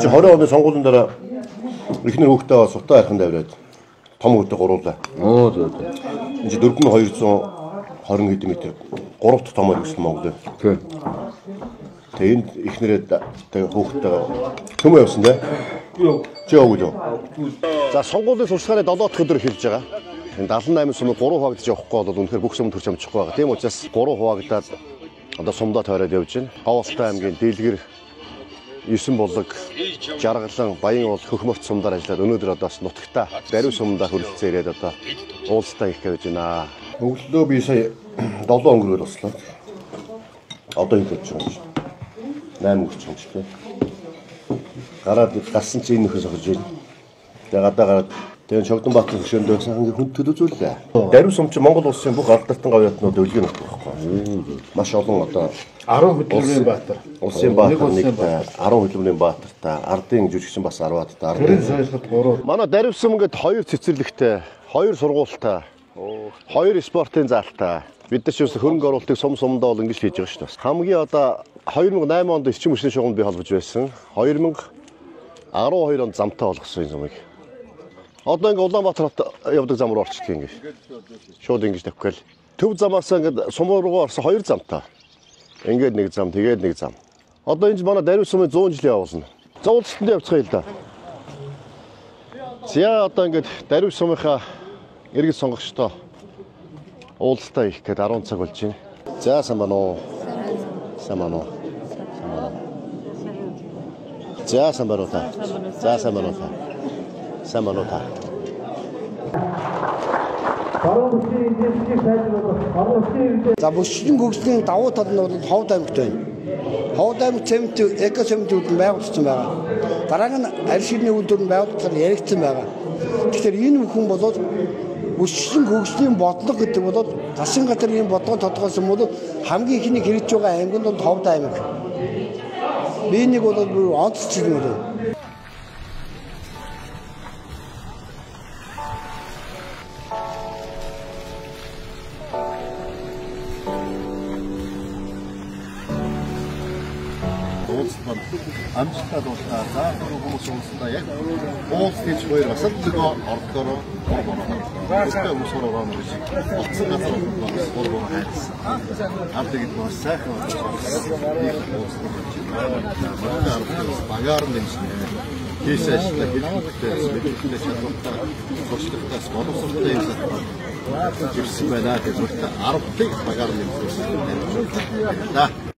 Чи 20 оны сонгуулийн дараа эхнэр хүүхдээ сутаа хайрхан давраад том хүүхдээ гуруулаа. Оо зөө зөө. Энд чи 4220 хэдэн метр гуравт томор өсөл Монгол. Тий. Тэгээ энд эхнэрээ тэгээ хүүхдээ төмөө явсан тий. Чи явгүй юу? За сонгуулийн сурчлагын 7 дахь өдөр эхэлж байгаа. Энэ 78 сум 3 хуваагдаж явахгүй бол үнэхээр бүх сум төрч амжихгүй байгаа. Тийм учраас 3 хуваагдаад одоо сумдаа тойроод явж байна. Говьолтой аймгийн дийлгэр 9 булаг жаргалан баян бол хөхмөрт сумдаар ажиллаад өнөөдөр одоо бас нутагта даруй сумдаа хөрөлцөө ирээд одоо уулзтаа их гэж байна. Өглөө би сая 7 өнгөрөөр бослоо. Одоо энэ болж байгаа юм шиг. 8 өнгөрч юм шиг тийм. Гараад гарсан чи энэ нөхөс огж байна. Тэгээ гадаа гараад тэгээ Чогдон Баатар хөшөөнд байсан хамгийн хүн төлөвлөлээ. Даруй сум чи Монгол улсын бүх алдартай гавьяатнууд өлгөө нөх байхгүй. Маш олон одоо 10 хөдөлмөрийн баатар. Улсын баатар нэг 10 хөдөлмөрийн баатартай, ардын жүжигчин бас 10-аад та ардын Сайлахад 3. Манай даривсан ингээд хоёр цэцэрлэгтэй, хоёр сургуультай, хоёр спортын заалтай. Бид нар ч бас хөрөнгө оруулалтыг сум сумдаа бол ингэж хийж байгаа шүү дээ. Хамгийн одоо 2008 онд эрчим хүчний шугамд би холбож байсан. 2012 онд замтай болгосон юм сумыг. Одоо ингээд Улаанбаатар хот явдаг зам руу орчихдаг ингээд. Шууд ингэж тавьхгүй л. Төв замаас ингээд сум руу орсон хоёр замтай. Ингээд нэг зам, тэгээд нэг зам. Одоо энэ манай дарив сумын 100 жилийн явуулна. За уулзалтанд явцгаая л да. За одоо ингээд дарив сумынхаа иргэд сонгогчдоо уулзалтаа их гээд 10 цаг болж байна. За сайн байна уу? Сайн байна уу? За сайн байна уу та? За сайн байна уу та? Сайн байна уу та? За бүсчин хөгжлийн давуу тал нь бол Ховд аймагт байна. Ховд аймаг цемент эко цементүүд нь байгуулагдсан байгаа. Дараа нь аль ширний үйлдвэр нь байгуулагдсан яригдсан байгаа. Тэгэхээр энэ бүхэн болоод бүсчин хөгжлийн бодлого гэдэг бол засгийн газар ийм бодлого тодорхойлсон бол хамгийн ихний хэрэгж байгаа аймаг нь бол Ховд аймаг. Би нэг бол бүр онцлж юм уу? уулзсан амжилттай дуусна. Заахын хүмүүс уулзсандаа яг уулзтыч хоёр бас л нөгөө ордоор гур бороо. Өөртөө хүмүүс ороо гэж болцсон газар бас гур бороо хайсан. Ард гэдэг бас сайхан багаар нь юм. Хийс ажлаа хэлбэртэй мэдээлэл чадвартай туршлагатаас боловсролтой юм санагдав. Ирсэн байна гэдэг нь 10 багаар нь юм. Да.